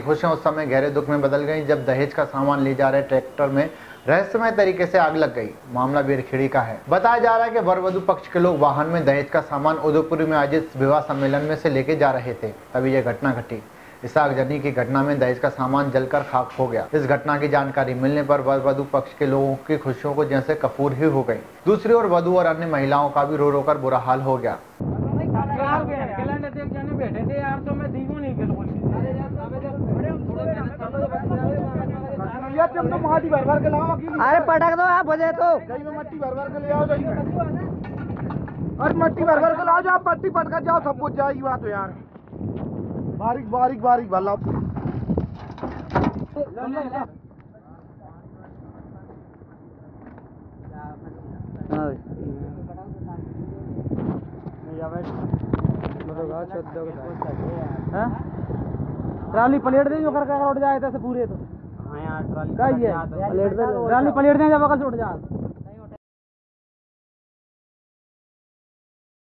खुशियाँ उस समय गहरे दुख में बदल गई जब दहेज का सामान ले जा रहे ट्रैक्टर में रहस्यमय तरीके से आग लग गई। मामला बेरखेड़ी का है। बताया जा रहा है कि वर वधु पक्ष के लोग वाहन में दहेज का सामान उदयपुरी में आयोजित विवाह सम्मेलन में से लेके जा रहे थे। तभी यह घटना घटी। इस आगजनी की घटना में दहेज का सामान जलकर खाक हो गया। इस घटना की जानकारी मिलने पर वर वधु पक्ष के लोगों की खुशियों को जैसे कपूर ही हो गई। दूसरी ओर वधु और अन्य महिलाओं का भी रो रो कर बुरा हाल हो गया यार के कैलेंडर देख जाने बैठे थे यार तो माटी भर भर के लाओ अरे पटक दो आप बजे तो। मट्टी भर भर के ले आओ अरे मट्टी भर भर के लाओ जाओ पट्टी पटका जाओ सब कुछ जाएगी बात तो यार। बारीक बारीक बारीक भला। ट्राली पलेट दे जो कर कर उठ जाए तो पूरे तो। हाँ। यार ट्राली ट्राली पलेट दे जब अकल से उठ जा।